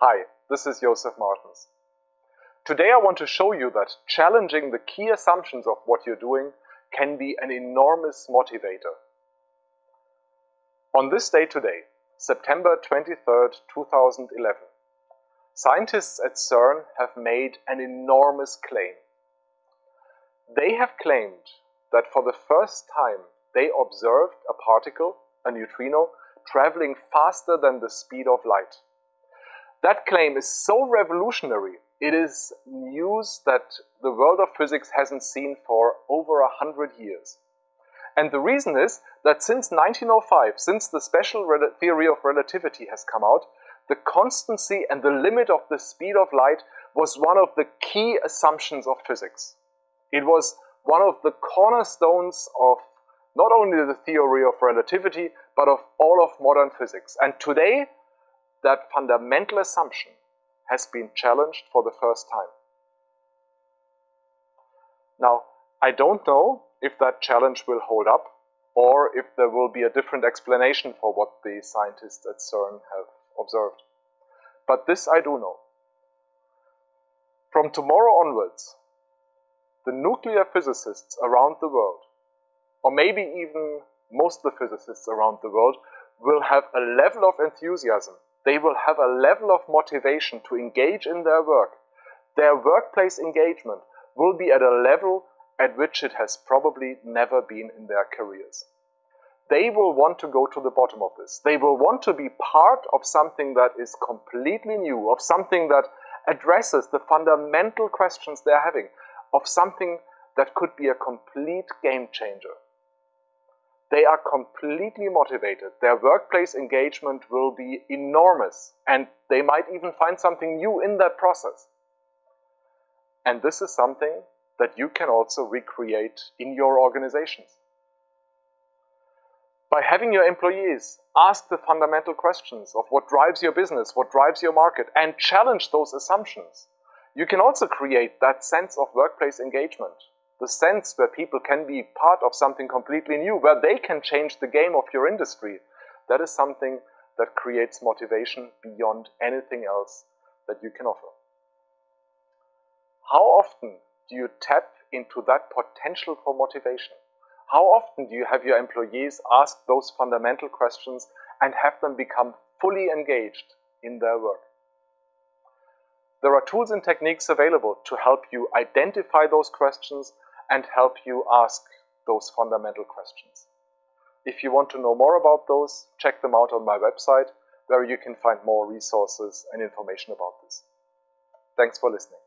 Hi, this is Josef Martens. Today I want to show you that challenging the key assumptions of what you're doing can be an enormous motivator. On this day today, September 23rd, 2011, scientists at CERN have made an enormous claim. They have claimed that for the first time they observed a particle, a neutrino, traveling faster than the speed of light. That claim is so revolutionary it is news that the world of physics hasn't seen for over a hundred years. And the reason is that since 1905, since the special theory of relativity has come out, the constancy and the limit of the speed of light was one of the key assumptions of physics. It was one of the cornerstones of not only the theory of relativity, but of all of modern physics. And today, that fundamental assumption has been challenged for the first time. Now, I don't know if that challenge will hold up or if there will be a different explanation for what the scientists at CERN have observed. But this I do know. From tomorrow onwards, the nuclear physicists around the world, or maybe even most of the physicists around the world, will have a level of enthusiasm they will have a level of motivation to engage in their work. Their workplace engagement will be at a level at which it has probably never been in their careers. They will want to go to the bottom of this. They will want to be part of something that is completely new, of something that addresses the fundamental questions they're having, of something that could be a complete game changer. They are completely motivated. Their workplace engagement will be enormous, and they might even find something new in that process. And this is something that you can also recreate in your organizations. By having your employees ask the fundamental questions of what drives your business, what drives your market, and challenge those assumptions, you can also create that sense of workplace engagement the sense where people can be part of something completely new, where they can change the game of your industry, that is something that creates motivation beyond anything else that you can offer. How often do you tap into that potential for motivation? How often do you have your employees ask those fundamental questions and have them become fully engaged in their work? There are tools and techniques available to help you identify those questions and help you ask those fundamental questions. If you want to know more about those, check them out on my website where you can find more resources and information about this. Thanks for listening.